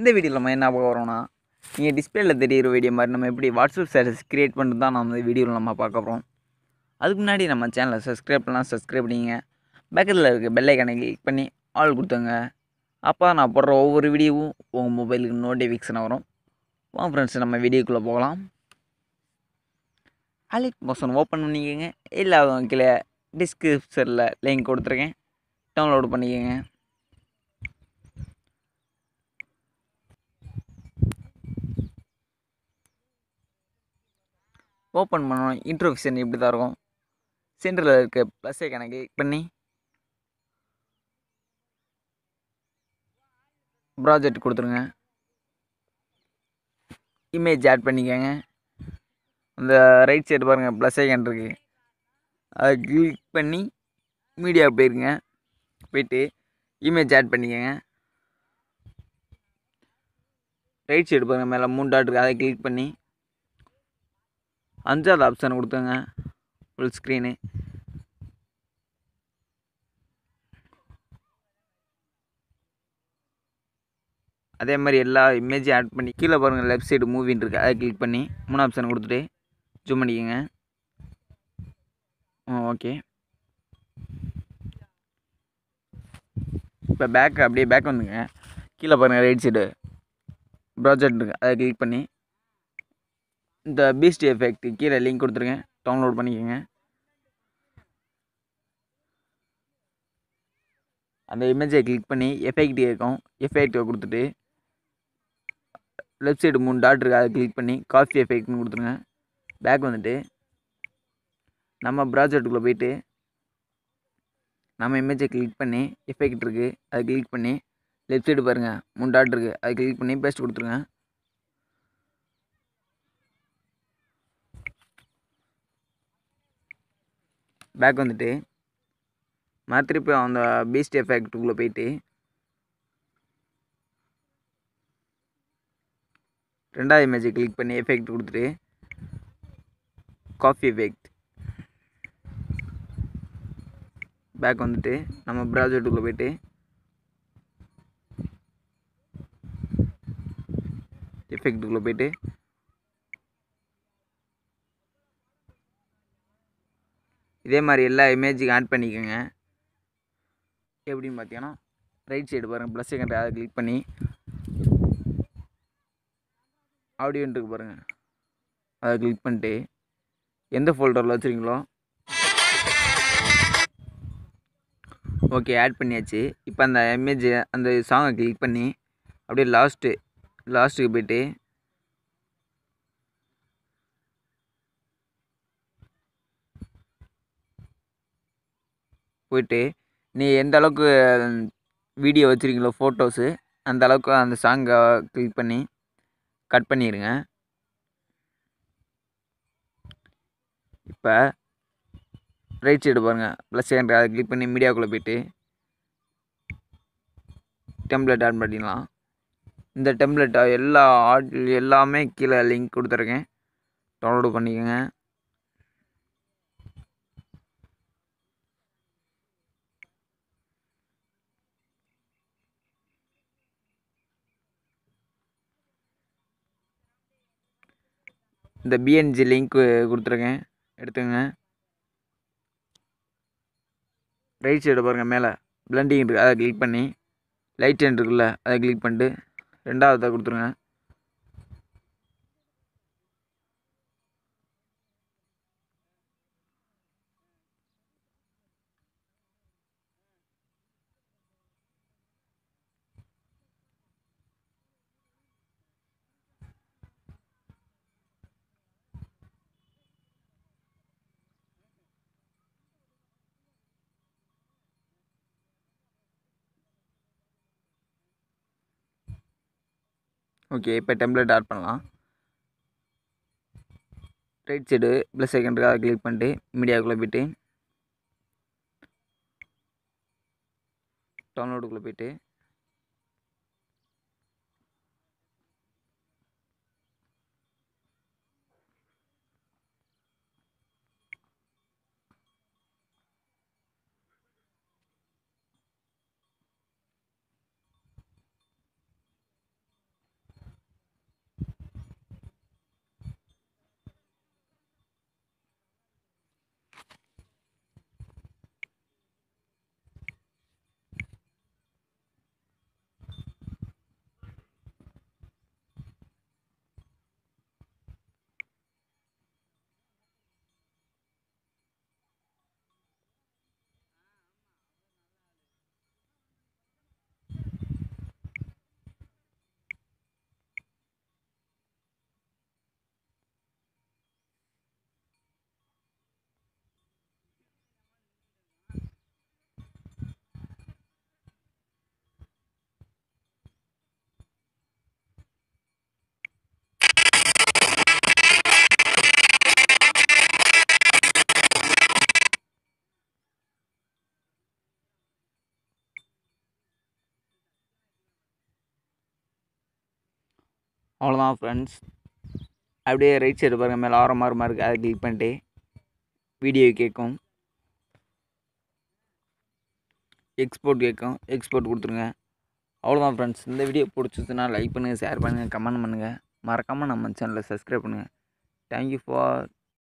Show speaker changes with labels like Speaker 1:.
Speaker 1: இந்த வீடியோவில் நம்ம என்ன பார்க்க வரோம்னா நீங்கள் டிஸ்பிளேயில் தெரியிற வீடியோ மாதிரி நம்ம எப்படி வாட்ஸ்அப் ஸ்டேட்டஸ் க்ரியேட் பண்ணிட்டு தான் நம்ம இந்த வீடியோவில் நம்ம பார்க்க போகிறோம் அதுக்கு முன்னாடி நம்ம சேனலை சப்ஸ்கிரைப் பண்ணலாம் சப்ஸ்கிரைப் பண்ணிங்க பக்கத்தில் இருக்க பெல் கிளிக் பண்ணி ஆல் கொடுத்துங்க அப்போ நான் போடுற ஒவ்வொரு வீடியோவும் உங்கள் மொபைலுக்கு நோட்டிஃபிகேஷன் வரும். வாங்க ஃப்ரெண்ட்ஸ் நம்ம வீடியோக்குள்ளே போகலாம். அலிக் மோசன் ஓப்பன் பண்ணிக்கோங்க. இல்லாதவங்க கீழே டிஸ்கிரிப்ஷனில் லிங்க் கொடுத்துருக்கேன். டவுன்லோடு பண்ணிக்கோங்க. ஓப்பன் பண்ணணும். இன்ட்ரோஃபிஷன் இப்படி தான் இருக்கும். சென்டரில் இருக்க ப்ளஸ்ஸை கணக்கு கிளிக் பண்ணி ப்ராஜெக்ட் கொடுத்துருங்க. இமேஜ் ஆட் பண்ணிக்கோங்க. அந்த ரைட் சைடு பாருங்கள் ப்ளஸ் ஐக்கன் இருக்குது அதை கிளிக் பண்ணி மீடியா போயிருங்க. போயிட்டு இமேஜ் ஆட் பண்ணிக்கோங்க. ரைட் சைடு பாருங்கள் மேலே மூணு டாட் இருக்குது அதை கிளிக் பண்ணி அஞ்சாவது ஆப்ஷன் கொடுத்துங்க. ஃபுல் ஸ்க்ரீனு அதே மாதிரி எல்லா இமேஜும் ஆட் பண்ணி கீழே பாருங்கள் லெஃப்ட் சைடு மூவின்னு இருக்குது அதை கிளிக் பண்ணி மூணு ஆப்ஷன் கொடுத்துட்டு ஜூம் பண்ணிக்கோங்க ஓகே இப்போ பேக் அப்படியே பேக் வந்துங்க. கீழே பாருங்கள் ரைட் சைடு ப்ராஜெக்ட் இருக்குது அதை கிளிக் பண்ணி இந்த பீஸ்ட் எஃபெக்ட் கீழே லிங்க் கொடுத்துருங்க. டவுன்லோட் பண்ணிக்கோங்க. அந்த இமேஜை கிளிக் பண்ணி எஃபெக்ட் இருக்கும் எஃபெக்டை கொடுத்துட்டு லெஃப்ட் சைடு மூணு டாட் இருக்குது அதை கிளிக் பண்ணி காஃபி எஃபெக்ட்னு கொடுத்துருங்க. பேக் வந்துட்டு நம்ம ப்ராஜெக்ட்டுக்குள்ளே போயிட்டு நம்ம இமேஜை கிளிக் பண்ணி எஃபெக்ட் இருக்குது அதை கிளிக் பண்ணி லெஃப்ட் சைடு பாருங்கள் மூணு டாட் இருக்குது அதை கிளிக் பண்ணி பேஸ்ட் கொடுத்துருங்க. பேக் வந்துட்டு நான் திருப்பி அந்த பீஸ்ட் எஃபெக்ட்டுக்குள்ளே போயிட்டு ரெண்டாவது இமேஜை கிளிக் பண்ணி எஃபெக்ட் கொடுத்துட்டு காஃபி எஃபெக்ட் பேக் வந்துட்டு நம்ம ப்ராஜெக்ட்டுக்குள்ளே போயிட்டு எஃபெக்ட்டுக்குள்ளே போயிட்டு இதே மாதிரி எல்லா இமேஜுக்கும் ஆட் பண்ணிக்கோங்க. எப்படின்னு பார்த்தீங்கன்னா ரைட் சைடு பாருங்கள் ப்ளஸ் செகண்ட் அதை கிளிக் பண்ணி ஆடியோன்னு பாருங்கள் அதை கிளிக் பண்ணிட்டு எந்த ஃபோல்டரில் வச்சுருக்கீங்களோ ஓகே ஆட் பண்ணியாச்சு. இப்போ அந்த இமேஜ் அந்த சாங்கை கிளிக் பண்ணி அப்படியே லாஸ்ட்டு லாஸ்ட்டுக்கு போயிட்டு போயிட்டு நீ எந்த அளவுக்கு வீடியோ வச்சுருக்கீங்களோ ஃபோட்டோஸு அந்த அளவுக்கு அந்த சாங்கை கிளிக் பண்ணி கட் பண்ணிடுங்க இப்போ ரைட் சைடு பாருங்கள் ப்ளஸ் செகண்ட் அதை கிளிக் பண்ணி மீடியாக்குள்ளே போயிட்டு டெம்ப்ளெட் ஆட் பண்ணிடலாம். இந்த டெம்ப்ளெட்டை எல்லா ஆட் எல்லாமே கீழே லிங்க் கொடுத்துருக்கேன். டவுன்லோடு பண்ணிக்கோங்க. இந்த பிஎன்ஜி லிங்க் கொடுத்துருக்கேன். எடுத்துங்க ரைட் சைடு பாருங்கள் மேலே. பிளண்டிங் இருக்குது அதை கிளிக் பண்ணி. லைட் ஹேண்ட் இருக்குல்ல அதை கிளிக் பண்ணிட்டு ரெண்டாவதை கொடுத்துருங்க. ஓகே இப்போ டெம்ப்ளேட் ஆட் பண்ணலாம். ரைட் சைடு ப்ளஸ் செகண்ட் அதை கிளிக் பண்ணிட்டு மீடியாவுக்குள்ளே போயிட்டு டவுன்லோடுக்குள்ளே போயிட்டு அவ்வளோதான் ஃப்ரெண்ட்ஸ் அப்படியே ரைட் சைடு பாருங்கள் மேலே ஆரம் ஆரமாக இருக்குது அதை கிளிக் பண்ணிட்டு வீடியோ கேட்கும் எக்ஸ்போர்ட் கேட்கும் எக்ஸ்போர்ட் கொடுத்துருங்க. அவ்வளோதான் ஃப்ரெண்ட்ஸ் இந்த வீடியோ பிடிச்சிச்சுன்னா லைக் பண்ணுங்கள் ஷேர் பண்ணுங்கள் கமெண்ட் பண்ணுங்கள் மறக்காமல் நம்ம சேனலை சப்ஸ்கிரைப் பண்ணுங்கள் தேங்க்யூ ஃபார்